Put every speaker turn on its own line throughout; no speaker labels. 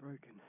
broken.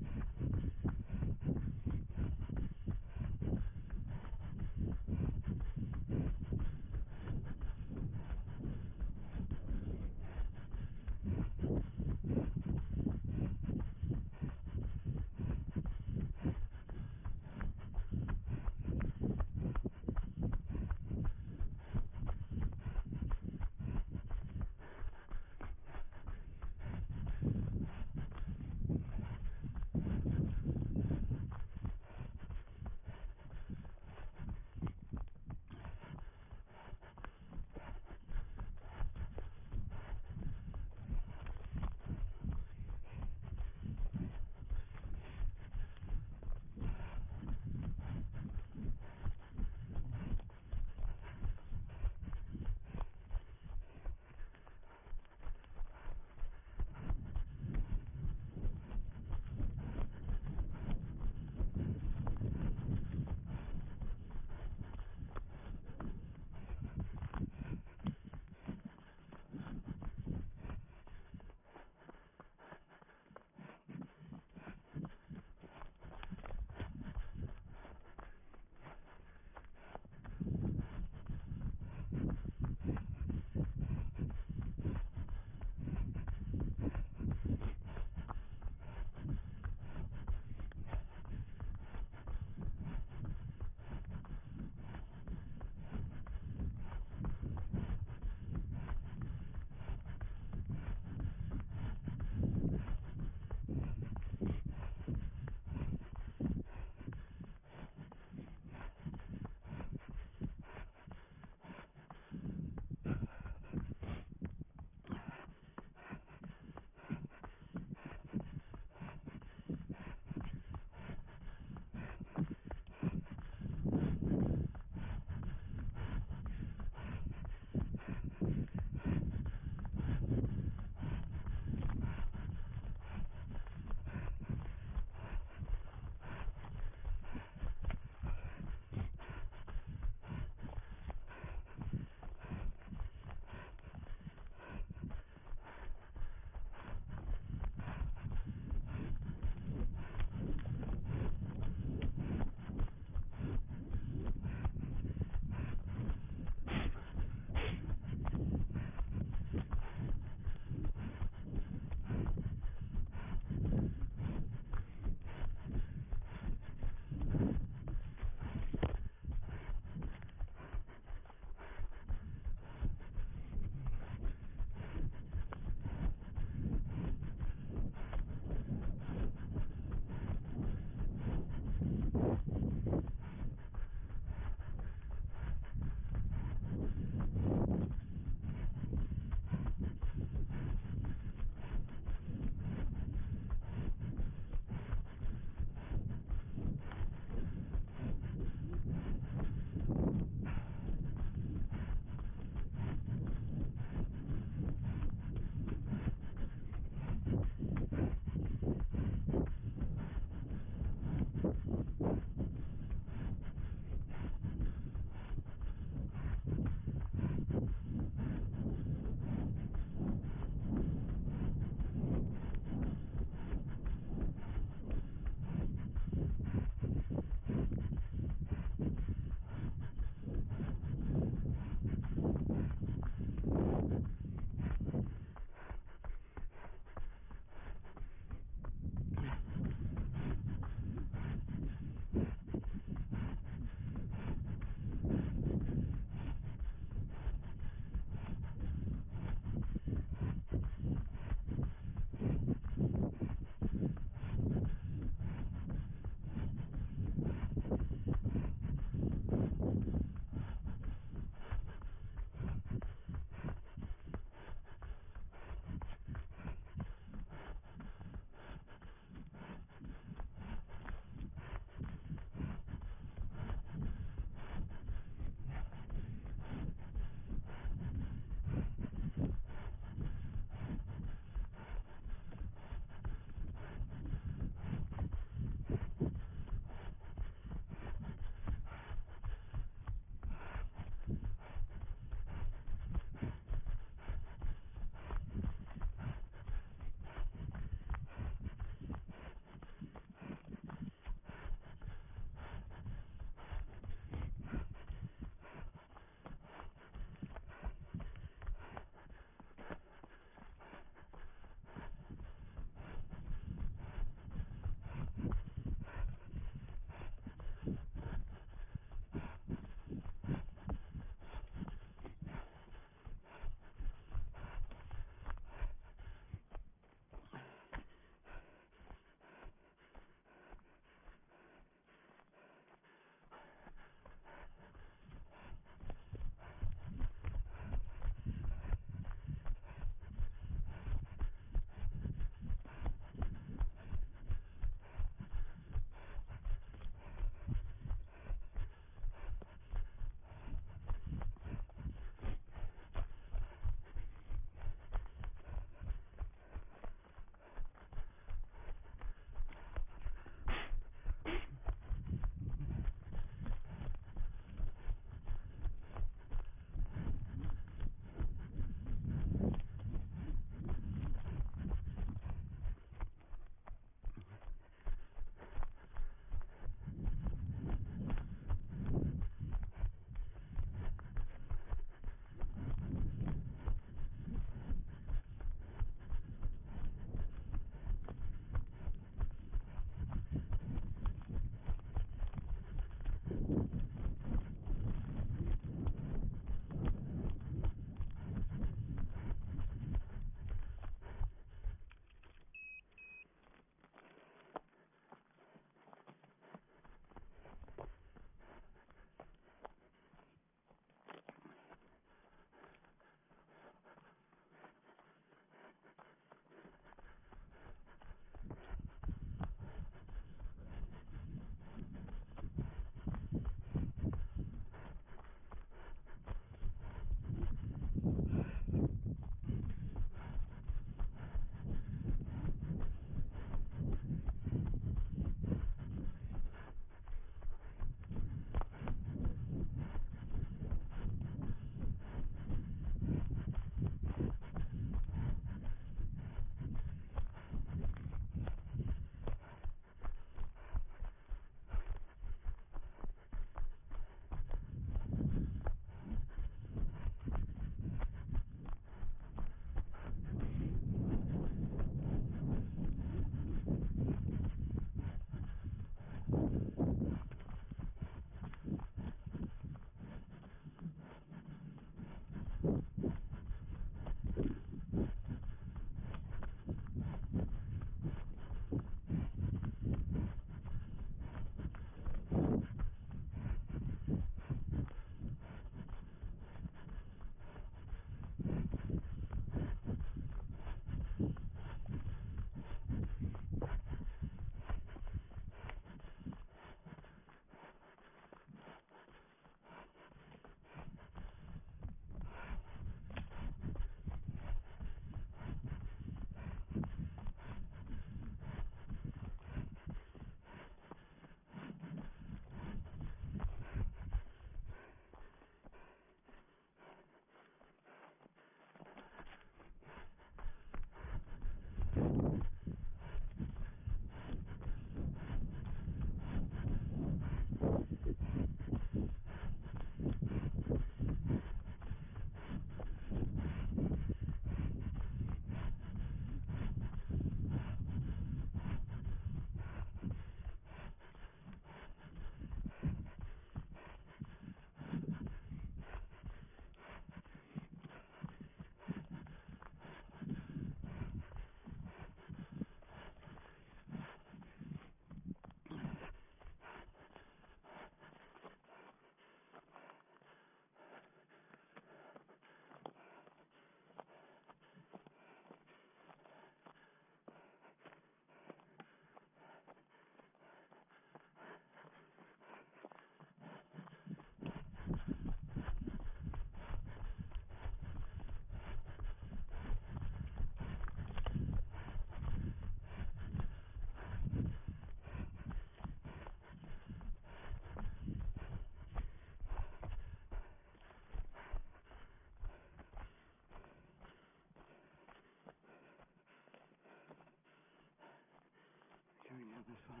this one.